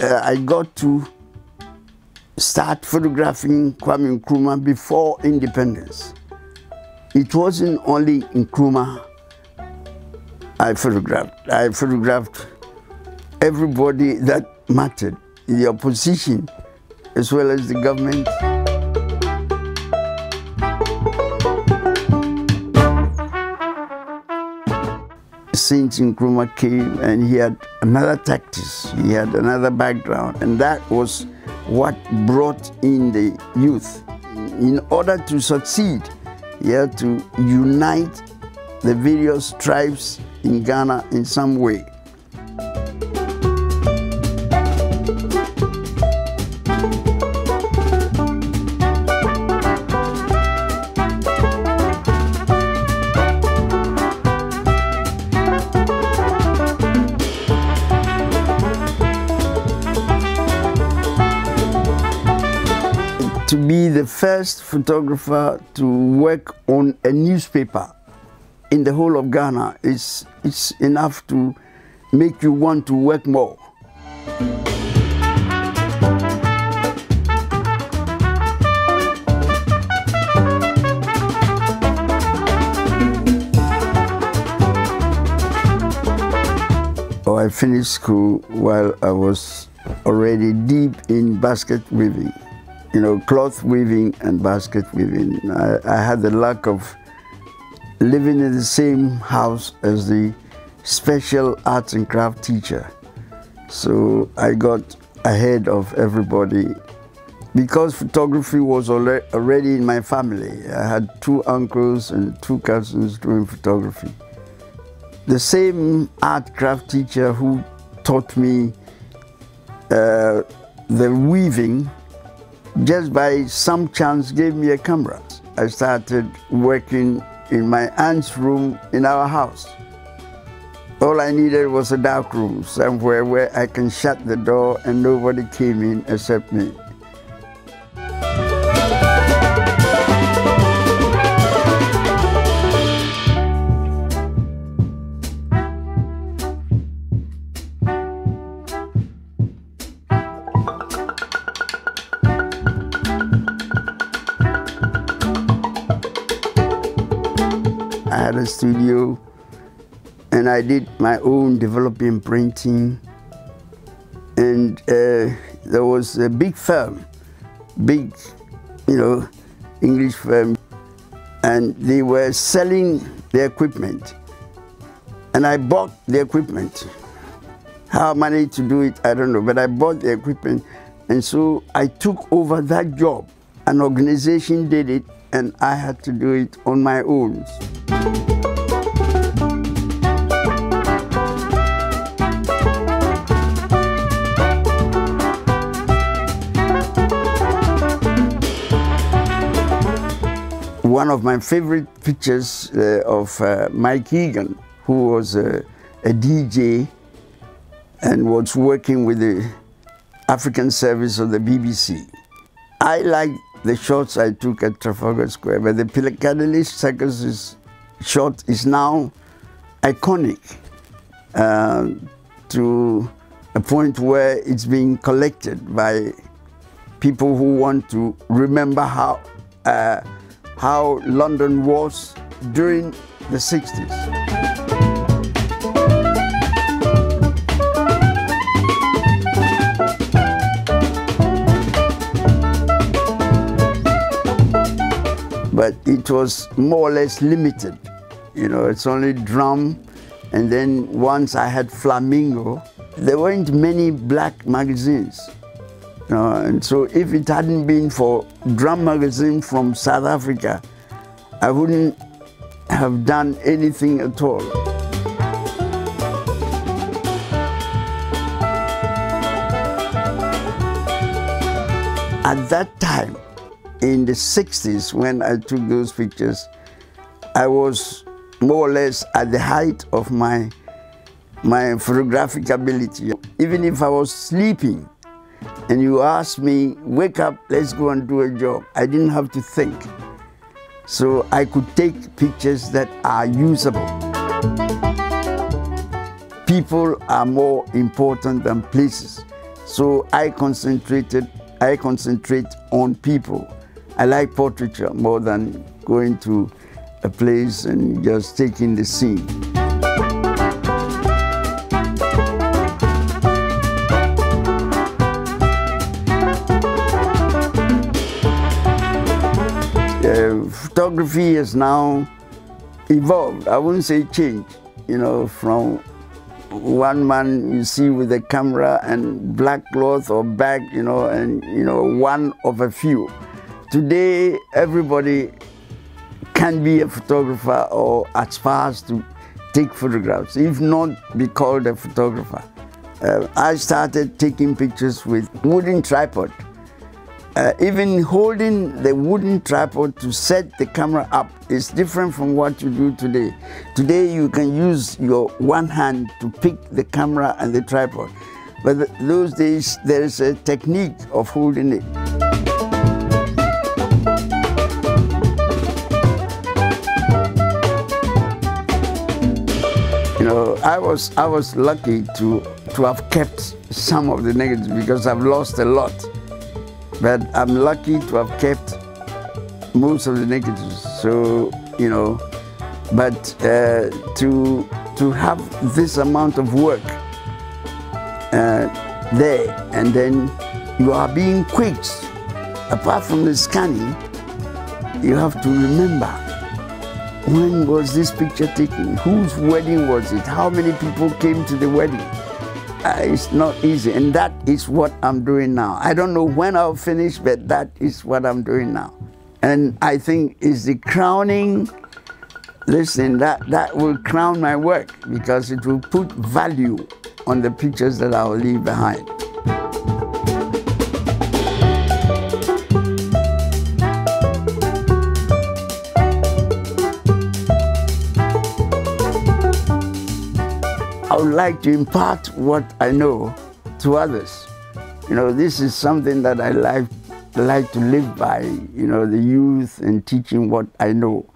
uh, I got to start photographing Kwame Nkrumah before independence. It wasn't only Nkrumah I photographed. I photographed everybody that mattered, the opposition as well as the government. Since Nkrumah came and he had another tactics, he had another background, and that was what brought in the youth. In order to succeed, he had to unite the various tribes in Ghana in some way. First photographer to work on a newspaper in the whole of Ghana is it's enough to make you want to work more. Oh, I finished school while I was already deep in basket weaving, you know, cloth weaving and basket weaving. I, I had the luck of living in the same house as the special arts and craft teacher. So I got ahead of everybody. Because photography was already in my family, I had two uncles and two cousins doing photography. The same art craft teacher who taught me uh, the weaving, just by some chance gave me a camera. I started working in my aunt's room in our house. All I needed was a dark room, somewhere where I can shut the door and nobody came in except me. Had a studio and I did my own developing printing. And uh, there was a big firm, big, you know, English firm, and they were selling the equipment. And I bought the equipment. How I managed to do it, I don't know, but I bought the equipment. And so I took over that job. An organization did it, and I had to do it on my own. One of my favorite pictures uh, of uh, Mike Eghan, who was a, a DJ and was working with the African service of the BBC. I like the shots I took at Trafalgar Square, but the Piccadilly Circus is, shot is now iconic uh, to a point where it's being collected by people who want to remember how, uh, how London was during the 60s. Was more or less limited. You know, it's only drum, and then once I had Flamingo, there weren't many black magazines. You know, and so if it hadn't been for Drum Magazine from South Africa, I wouldn't have done anything at all. At that time, in the 60s, when I took those pictures, I was more or less at the height of my, my photographic ability. Even if I was sleeping and you asked me, wake up, let's go and do a job, I didn't have to think. So I could take pictures that are usable. People are more important than places. So I concentrated, I concentrate on people. I like portraiture more than going to a place and just taking the scene. Uh, photography has now evolved. I wouldn't say changed, you know, from one man you see with a camera and black cloth or bag, you know, and, you know, one of a few. Today, everybody can be a photographer or aspires to take photographs, if not be called a photographer. Uh, I started taking pictures with wooden tripod. Uh, even holding the wooden tripod to set the camera up is different from what you do today. Today you can use your one hand to pick the camera and the tripod. But th those days there is a technique of holding it. I was I was lucky to to have kept some of the negatives because I've lost a lot. But I'm lucky to have kept most of the negatives. So you know, but uh, to to have this amount of work uh, there, and then you are being quick. Apart from the scanning, you have to remember when was this picture taken? Whose wedding was it? How many people came to the wedding? Uh, it's not easy, and that is what I'm doing now. I don't know when I'll finish, but that is what I'm doing now. And I think is the crowning, listen, that, that will crown my work because it will put value on the pictures that I'll leave behind. Like to impart what I know to others. You know, this is something that I like, like to live by, you know, the youth and teaching what I know.